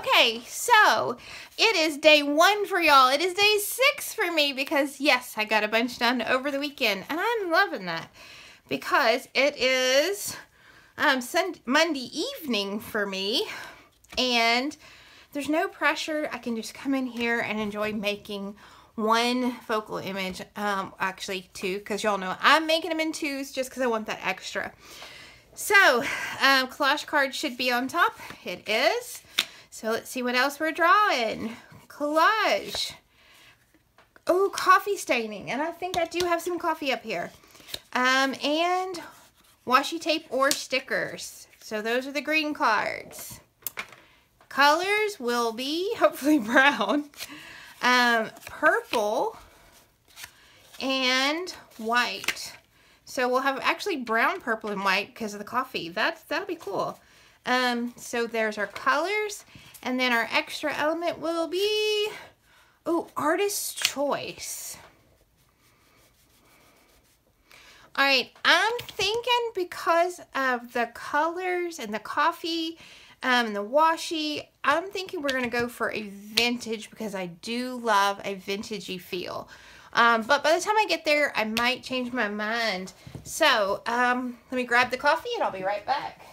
Okay, so it is day one for y'all. It is day six for me because, yes, I got a bunch done over the weekend, and I'm loving that because it is um, Sunday, Monday evening for me, and there's no pressure. I can just come in here and enjoy making one focal image, um, actually two, because y'all know I'm making them in twos just because I want that extra. So, um, collage card should be on top. It is. So let's see what else we're drawing. Collage. Oh, coffee staining. And I think I do have some coffee up here. Um, and washi tape or stickers. So those are the green cards. Colors will be hopefully brown, um, purple, and white. So we'll have actually brown, purple, and white because of the coffee. That's That'll be cool. Um, so there's our colors. And then our extra element will be, oh, artist's choice. All right, I'm thinking because of the colors and the coffee um, and the washi, I'm thinking we're going to go for a vintage because I do love a vintagey feel. Um, but by the time I get there, I might change my mind. So um, let me grab the coffee and I'll be right back.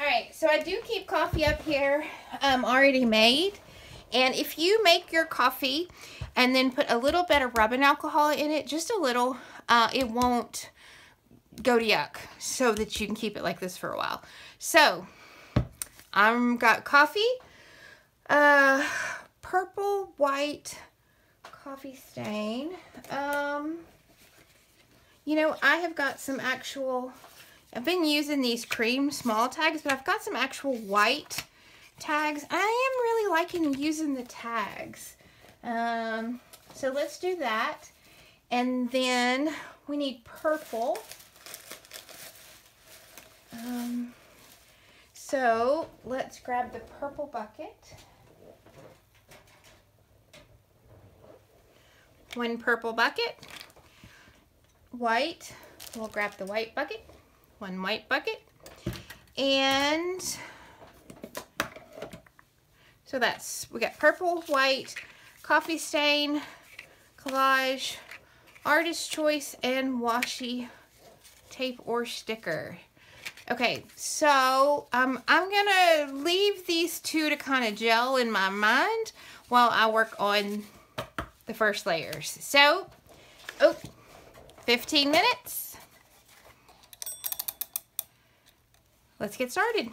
All right, so I do keep coffee up here um, already made. And if you make your coffee and then put a little bit of rubbing alcohol in it, just a little, uh, it won't go to yuck so that you can keep it like this for a while. So, I've got coffee, uh, purple, white, coffee stain. Um, you know, I have got some actual I've been using these cream small tags, but I've got some actual white tags. I am really liking using the tags. Um, so let's do that. And then we need purple. Um, so let's grab the purple bucket. One purple bucket. White. We'll grab the white bucket one white bucket. And so that's, we got purple, white, coffee stain, collage, artist choice, and washi tape or sticker. Okay, so um, I'm to leave these two to kind of gel in my mind while I work on the first layers. So, oh, 15 minutes. Let's get started.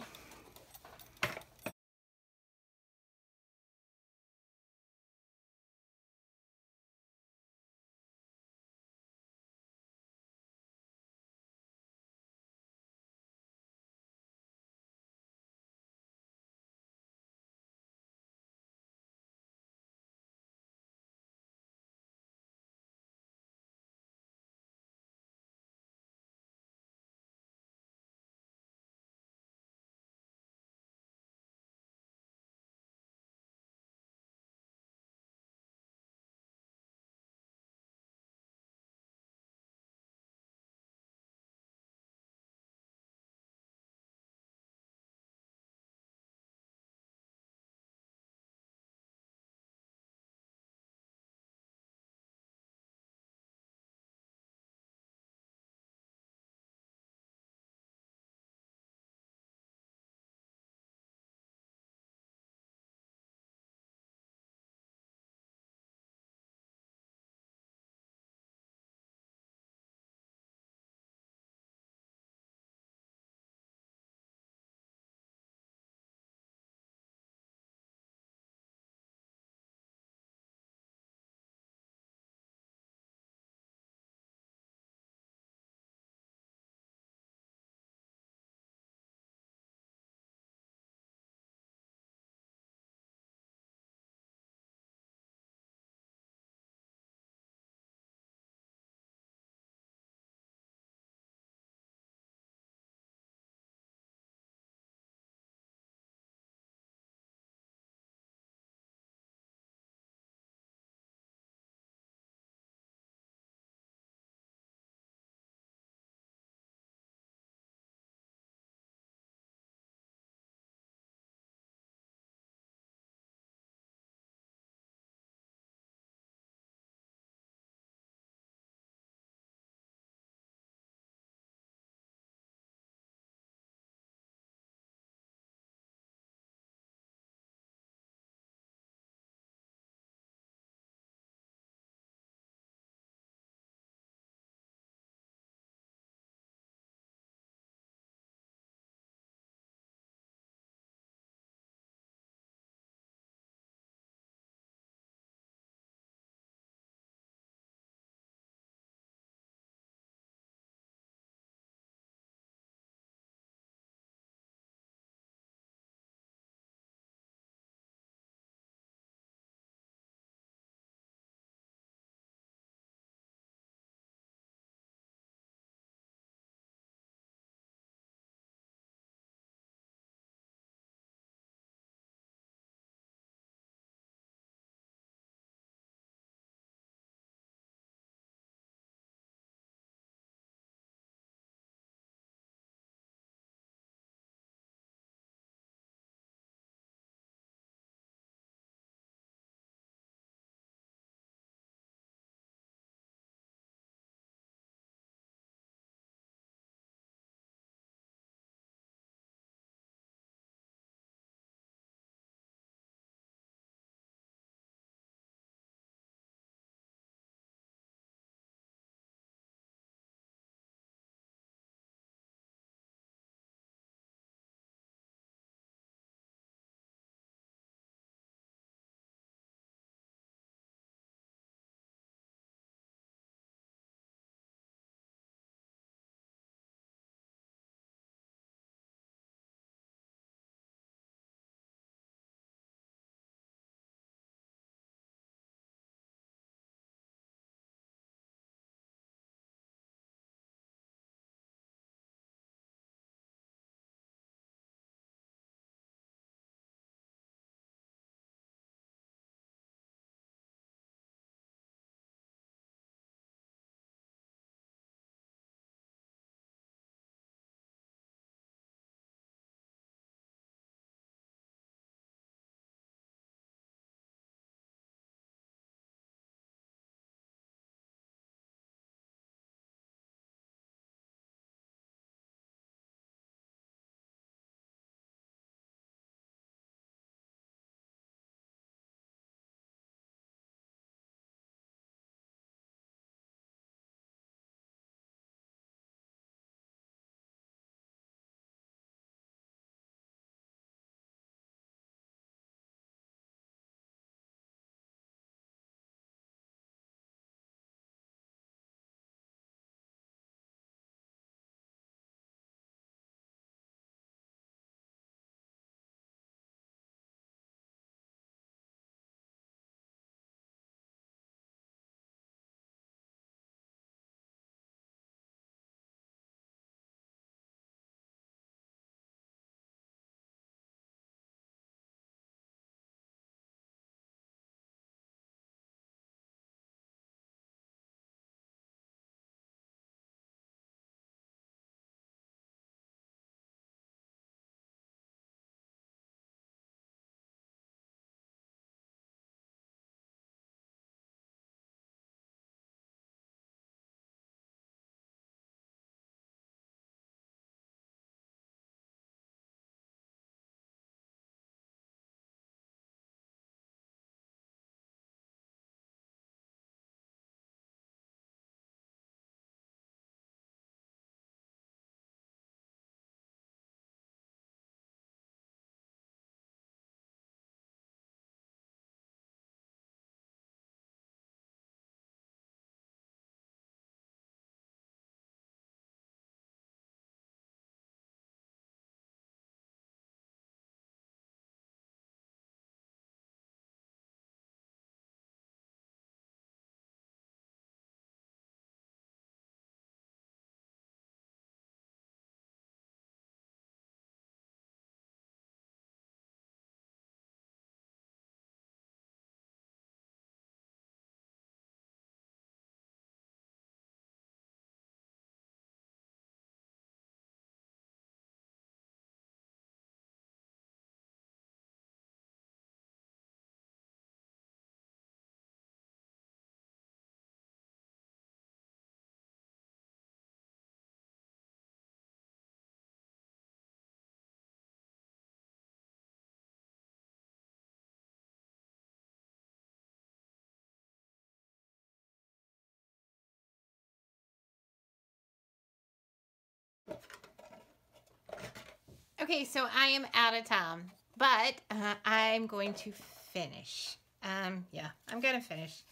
Okay, so I am out of time, but uh, I'm going to finish. Um, yeah, I'm going to finish.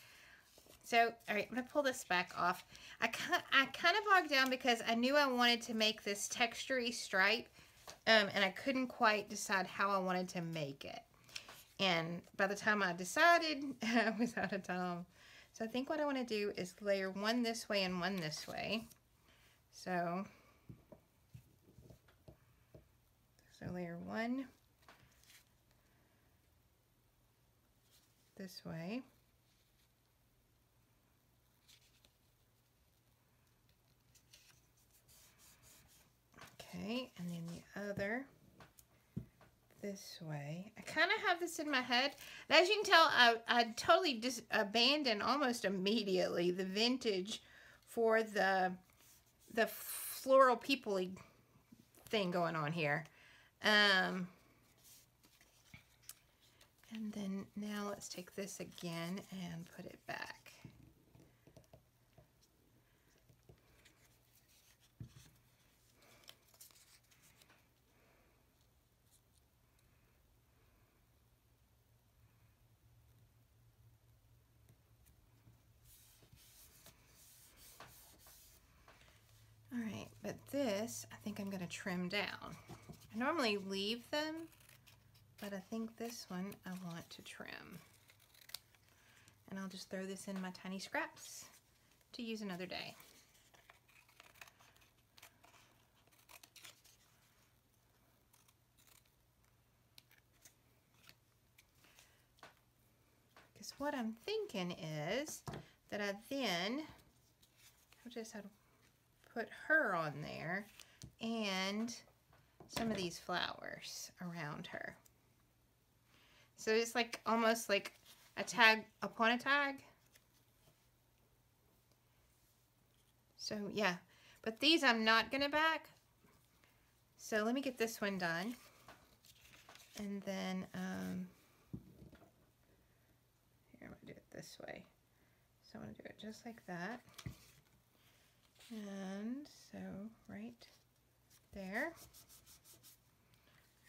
So, all right, I'm going to pull this back off. I, I kind of bogged down because I knew I wanted to make this textury stripe, um, and I couldn't quite decide how I wanted to make it. And by the time I decided, I was out of time. So I think what I want to do is layer one this way and one this way. So, so layer one this way. Okay, and then the other this way. I kind of have this in my head. As you can tell, I, I totally just abandoned almost immediately the vintage for the the floral people thing going on here. Um, and then now let's take this again and put it back. All right, but this I think I'm gonna trim down. I normally leave them, but I think this one I want to trim. And I'll just throw this in my tiny scraps to use another day. Because what I'm thinking is that I then, I'll just have put her on there and some of these flowers around her. So it's like almost like a tag upon a tag. So yeah, but these I'm not gonna back. So let me get this one done. And then, um, here, I'm gonna do it this way. So I'm gonna do it just like that. And so right there.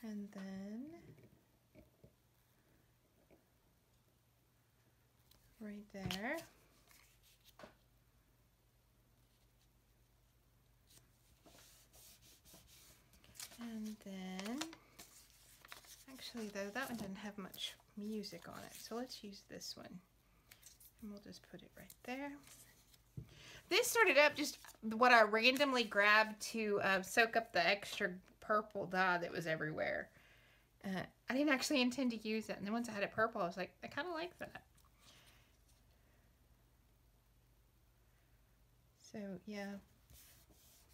And then right there. And then, actually though, that one doesn't have much music on it. So let's use this one. And we'll just put it right there. This started up just what I randomly grabbed to uh, soak up the extra purple dye that was everywhere. Uh, I didn't actually intend to use it. And then once I had it purple, I was like, I kind of like that. So, yeah.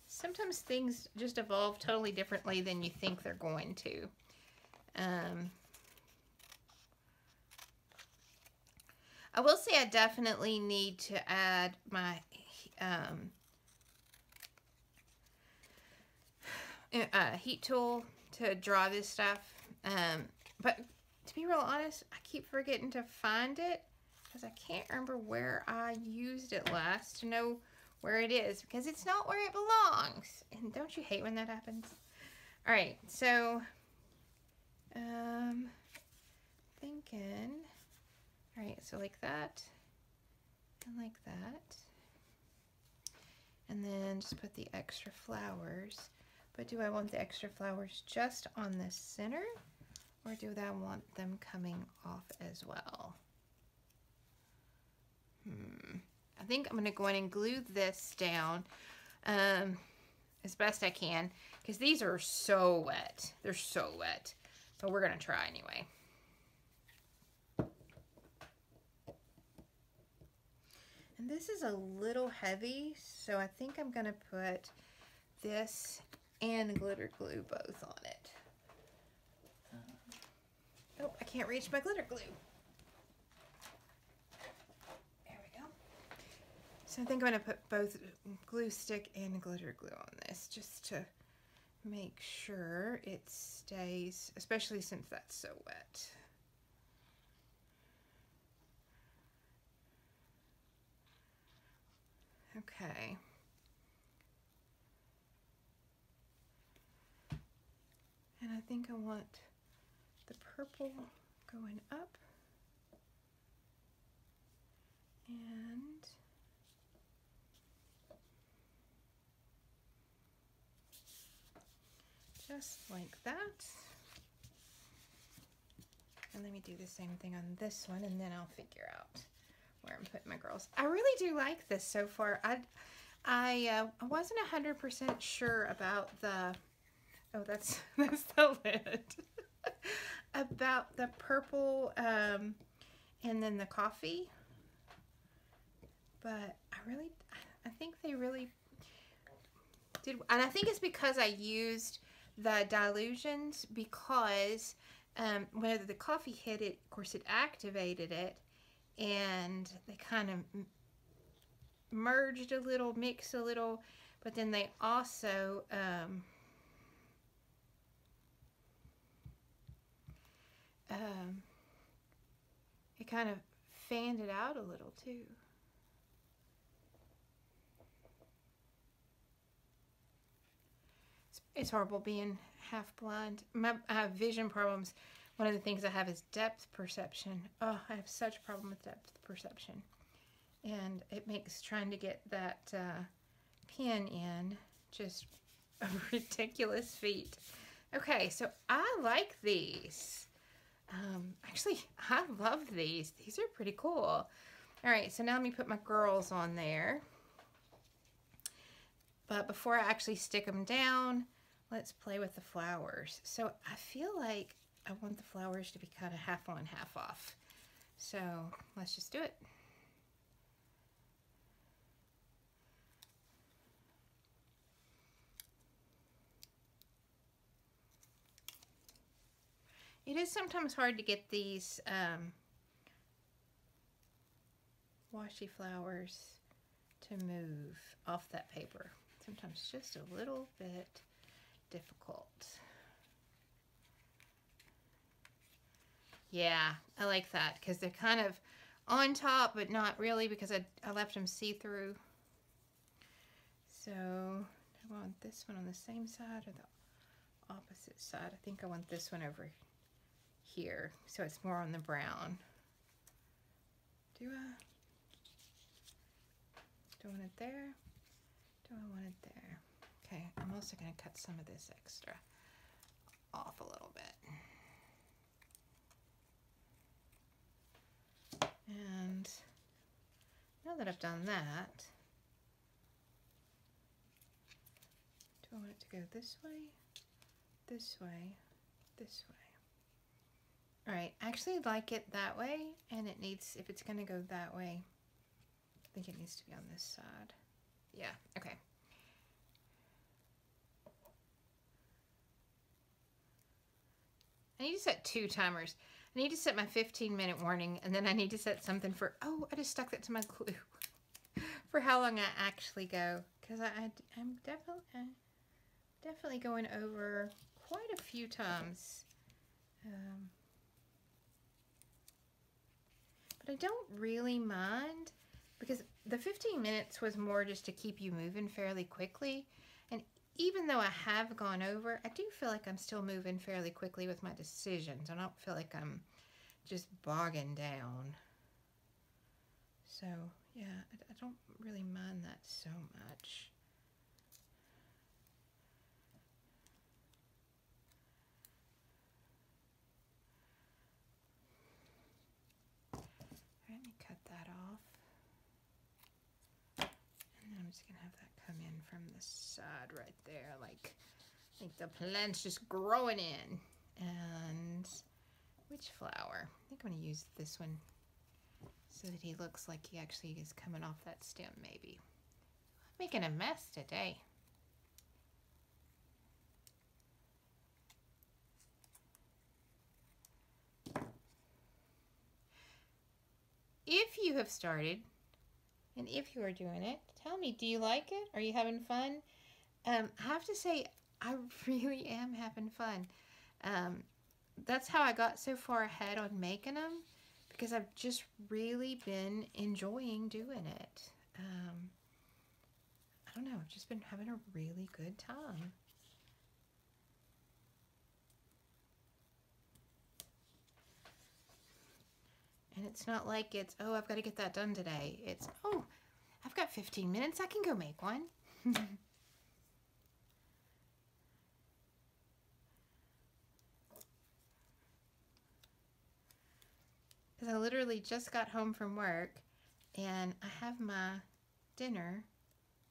Sometimes things just evolve totally differently than you think they're going to. Um, I will say I definitely need to add my um, uh, heat tool to draw this stuff. Um, but to be real honest, I keep forgetting to find it because I can't remember where I used it last to know where it is because it's not where it belongs. And don't you hate when that happens? All right, so um, thinking, all right, so like that and like that. And then just put the extra flowers. But do I want the extra flowers just on the center? Or do I want them coming off as well? Hmm. I think I'm going to go in and glue this down um, as best I can. Because these are so wet. They're so wet. But we're going to try anyway. And this is a little heavy, so I think I'm going to put this and glitter glue both on it. oh, I can't reach my glitter glue. There we go. So I think I'm going to put both glue stick and glitter glue on this just to make sure it stays, especially since that's so wet. Okay. I think I want the purple going up. And just like that. And let me do the same thing on this one and then I'll figure out where I'm putting my girls. I really do like this so far. I I, uh, wasn't 100% sure about the, oh, that's, that's the lid, about the purple um, and then the coffee. But I really, I think they really did, and I think it's because I used the dilutions because um, when the coffee hit it, of course it activated it and they kind of merged a little, mixed a little, but then they also um, um, it kind of fanned it out a little too. It's, it's horrible being half blind. My, I have vision problems. One of the things I have is depth perception. Oh, I have such a problem with depth perception and it makes trying to get that uh, pin in just a ridiculous feat. Okay, so I like these. Um, actually, I love these. These are pretty cool. All right, so now let me put my girls on there. But before I actually stick them down, let's play with the flowers. So I feel like I want the flowers to be kind of half on, half off. So let's just do it. It is sometimes hard to get these um, washi flowers to move off that paper. Sometimes just a little bit difficult. Yeah, I like that because they're kind of on top, but not really because I, I left them see-through. So I want this one on the same side or the opposite side. I think I want this one over here, so it's more on the brown. Do I? Do I want it there? Do I want it there? Okay, I'm also going to cut some of this extra off a little bit. And now that I've done that, do I want it to go this way, this way, this way? All right, I actually like it that way, and it needs, if it's gonna go that way, I think it needs to be on this side. Yeah, okay. I need to set two timers. I need to set my 15 minute warning, and then I need to set something for, oh, I just stuck that to my glue, for how long I actually go. Because I, I, am definitely, uh, definitely going over quite a few times. Um, but I don't really mind because the 15 minutes was more just to keep you moving fairly quickly. And even though I have gone over, I do feel like I'm still moving fairly quickly with my decisions. I don't feel like I'm just bogging down. So, yeah, I, I don't really mind that so much. Let me cut that off. And I'm just gonna have that come in from the side right there, like, like the plant's just growing in. And which flower? I think I'm gonna use this one so that he looks like he actually is coming off that stem maybe. I'm making a mess today. if you have started and if you are doing it, tell me, do you like it? Are you having fun? Um, I have to say, I really am having fun. Um, that's how I got so far ahead on making them because I've just really been enjoying doing it. Um, I don't know, I've just been having a really good time. And it's not like it's, oh, I've got to get that done today. It's, oh, I've got 15 minutes. I can go make one. Because I literally just got home from work and I have my dinner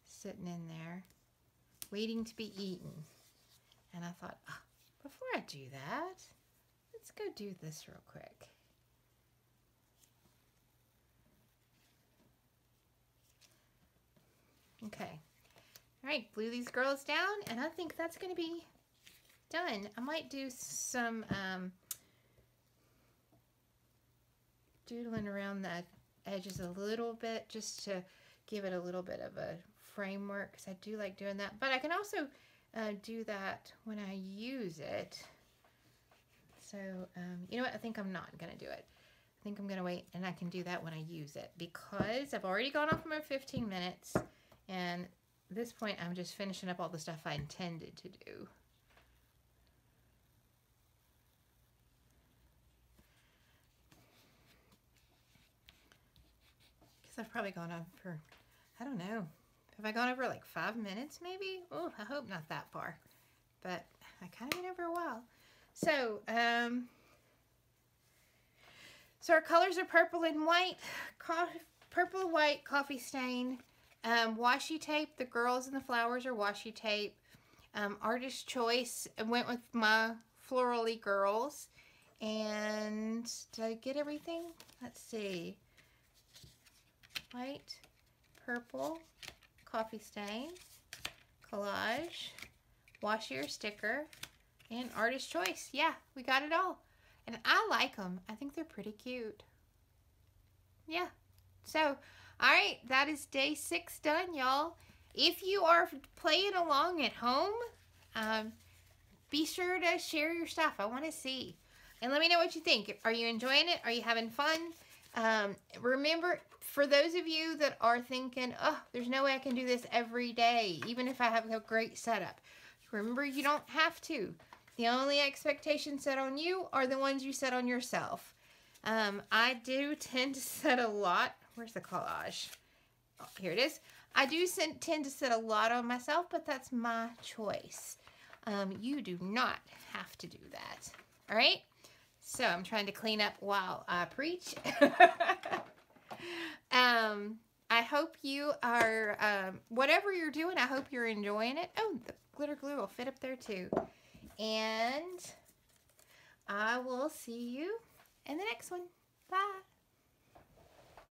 sitting in there waiting to be eaten. And I thought, oh, before I do that, let's go do this real quick. Okay. All right, glue these girls down, and I think that's going to be done. I might do some um, doodling around the edges a little bit just to give it a little bit of a framework because I do like doing that. But I can also uh, do that when I use it. So, um, you know what? I think I'm not going to do it. I think I'm going to wait and I can do that when I use it because I've already gone off my 15 minutes and this point I'm just finishing up all the stuff I intended to do. Because I've probably gone on for, I don't know, have I gone over like five minutes maybe? Oh, I hope not that far. But I kind of went over a while. So, um, so our colors are purple and white, purple white, coffee stain, um, washi tape. The girls and the flowers are washi tape. Um, artist choice. I went with my florally girls. And did I get everything? Let's see. White, purple, coffee stain, collage, washi or sticker, and artist choice. Yeah, we got it all. And I like them. I think they're pretty cute. Yeah. So, all right, that is day six done, y'all. If you are playing along at home, um, be sure to share your stuff. I want to see. And let me know what you think. Are you enjoying it? Are you having fun? Um, remember, for those of you that are thinking, oh, there's no way I can do this every day, even if I have a great setup. Remember, you don't have to. The only expectations set on you are the ones you set on yourself. Um, I do tend to set a lot. Where's the collage? Oh, here it is. I do tend to sit a lot on myself, but that's my choice. Um, you do not have to do that. All right? So I'm trying to clean up while I preach. um, I hope you are, um, whatever you're doing, I hope you're enjoying it. Oh, the glitter glue will fit up there too. And I will see you in the next one. Bye.